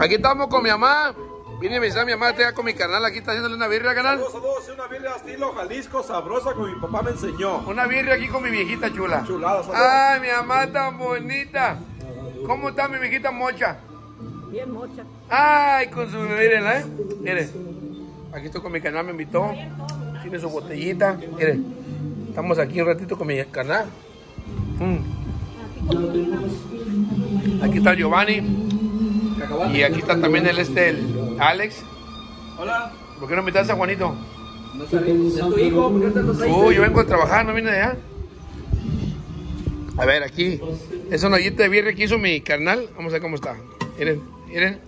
Aquí estamos con mi mamá. Vine a visitar a mi mamá, estoy acá con mi canal. Aquí está haciéndole una birria, canal. Saludos, saludos, una birria estilo Jalisco sabrosa que mi papá me enseñó. Una birria aquí con mi viejita chula. Chulada, saludos. Ay, mi mamá tan bonita. ¿Cómo está mi viejita mocha? Bien mocha. Ay, con su bebé, ¿eh? Mire, aquí estoy con mi canal, me invitó. Tiene su botellita. Mire, estamos aquí un ratito con mi canal. Mm. Aquí está Giovanni. Y aquí está también el este, el Alex. Hola. ¿Por qué no invitas a Juanito? No sabía. ¿Es tu hijo? ¿Por qué te lo traes? Uy, yo vengo a trabajar, no vine de allá. A ver, aquí. Es una ollita de birria que hizo mi carnal. Vamos a ver cómo está. Miren, miren.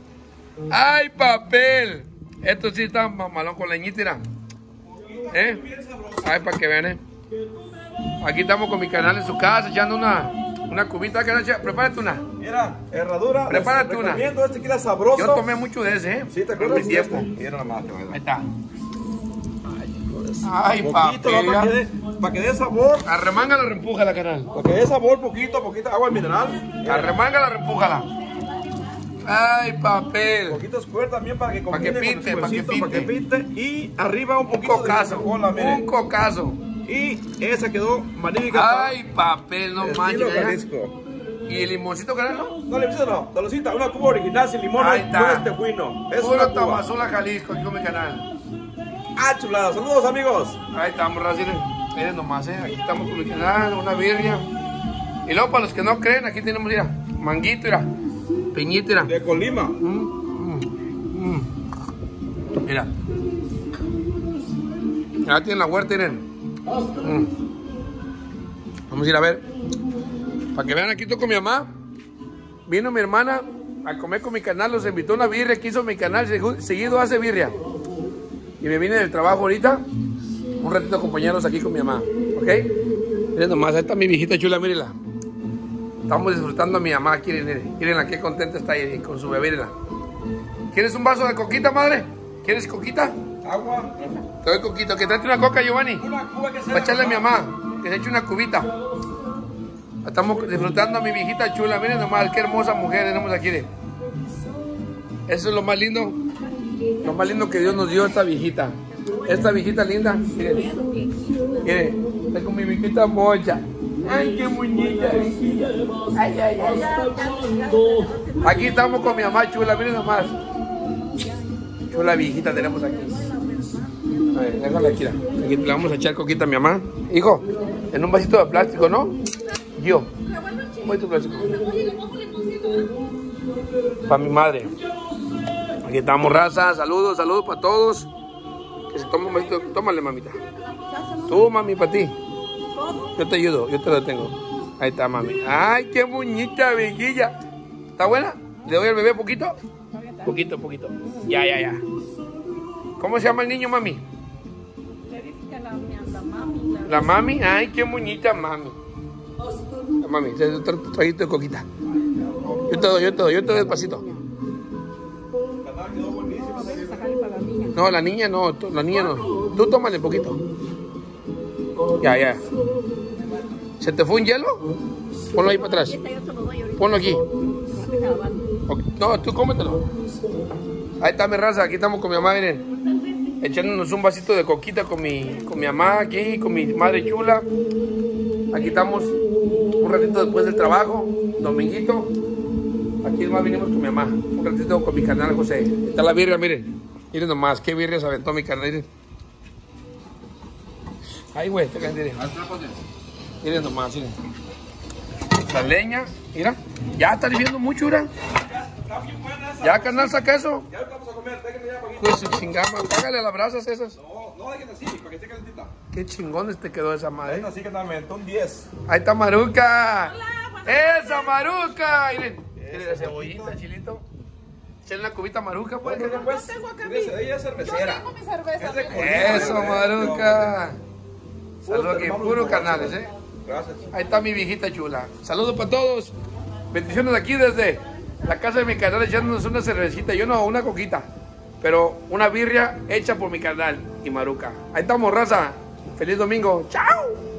¡Ay, papel! Esto sí está mamalón con leñita, mira. ¿Eh? Ay, para que vean, ¿eh? Aquí estamos con mi canal en su casa, echando una, una cubita. canal. Prepárate una. Mira, herradura. Prepárate una. este que era sabroso. Yo tomé mucho de ese, ¿eh? Sí, te En acuerdas mi tiempo. este. Mira nomás, te voy a dar. Ahí está. Ay, Poquito, ¿no? para, que papel. dé, para que dé sabor. Arremángala, reempújala, canal. Para que dé sabor, poquito, poquita agua mineral. Arremángala, reempújala. Ay, papel. Poquito squirt también para que Pa' que combine pinte, con pa' el que suercito, para que pinte. pinte. Y arriba un Un poquito cocazo. de miren. Un cocazo. Y esa quedó magnífica. Ay, papel, no manches. Y el limoncito, canal, ¿no? No pides no, Dolocita, una cuba original sin limón, Ahí no está. es tejuino. Es Puro una. Tamazula, Jalisco, aquí con mi canal. Ah, chulada. Saludos, amigos. Ahí estamos, miren. Miren nomás, ¿eh? Aquí estamos con mi canal, una birria. Y luego, para los que no creen, aquí tenemos, mira, manguito, mira. Piñito, mira. De Colima. Mm, mm, mm. Mira. Ya tienen la huerta, miren. Mm. Vamos a ir a ver. Para que vean, aquí estoy con mi mamá. Vino mi hermana a comer con mi canal, los invitó a una birria que hizo mi canal, segu- seguido hace birria. Y me vine del trabajo ahorita, un ratito acompañarlos aquí con mi mamá, ¿ok? Miren nomás, ahí está mi viejita chula, mírenla. Estamos disfrutando a mi mamá, miren, mírenla, qué contenta está ahí con su bebé. ¿Quieres un vaso de coquita, madre? ¿Quieres coquita? Agua. Te doy coquita, que trate una coca, Giovanni. Una cuba que sea. Para echarle a mi mamá, que se eche una cubita. Estamos disfrutando a mi viejita chula. Miren nomás, qué hermosa mujer tenemos aquí. de. Eso es lo más lindo. Lo más lindo que Dios nos dio esta viejita. Esta viejita linda. Miren. Miren. Está con mi viejita mocha. Ay, qué muñeca. Ay, ay, ay. Aquí estamos con mi mamá chula. Miren nomás. Chula viejita tenemos aquí. A ver, déjala aquí. Aquí le vamos a echar coquita a mi mamá. Hijo, en un vasito de plástico, ¿no? Yo. Un vasito de plástico. Para mi madre. Aquí estamos, raza. Saludos, saludos para todos. Que se toma un vasito. Tómale, mamita. Tú, mami, para ti. Yo te ayudo, yo te lo tengo. Ahí está, mami. Ay, qué muñeca, viejilla. ¿Está buena? ¿Le doy al bebé poquito? Poquito, poquito. Ya, ya, ya. ¿Cómo se llama el niño, mami? Le la, la mami, la, La mami, ay, qué bonita mami. La mami, otro traguito de coquita. Yo te doy, yo te doy, yo te doy despacito. No, la niña no, la niña no. Tú tómale poquito. Ya, ya. ¿Se te fue un hielo? Ponlo ahí para atrás. Ponlo aquí. No, tú cómetelo. Ahí está mi raza, aquí estamos con mi mamá, miren. Echándonos un vasito de coquita con mi, con mi mamá aquí, con mi madre chula. Aquí estamos un ratito después del trabajo, dominguito. Aquí nomás vinimos con mi mamá, un ratito con mi canal José. Está la birria, miren. Miren nomás, qué birria se aventó mi canal, miren. Ay, güey, caen, miren. Miren nomás, miren. La leña, mira. Ya está hirviendo mucho, mira. Está bien buena esa. Ya, canal, saca eso. Ya ahorita vamos a comer. Déjenme ya. Pues chingama, págale las brasas esas. No, no dejen así, para que esté calentita. Qué chingones te quedó esa madre. Esta sí que me aventó un 10. Ahí está Maruca. ¡Esa Maruca! Miren, miren la cebollita, chilito. Echenle una cubita Maruca, pues. Bueno, pues, fíjese, ella es cervecera. Tengo mi cerveza. Es. Eso, Maruca. Saludos aquí, puro canales, ¿eh? Gracias. Ahí está mi viejita chula. Saludos para todos. Bendiciones aquí desde la casa de mi canal echándonos una cervecita. Yo no, una coquita. Pero una birria hecha por mi canal y Maruca. Ahí estamos, raza. Feliz domingo. ¡Chao!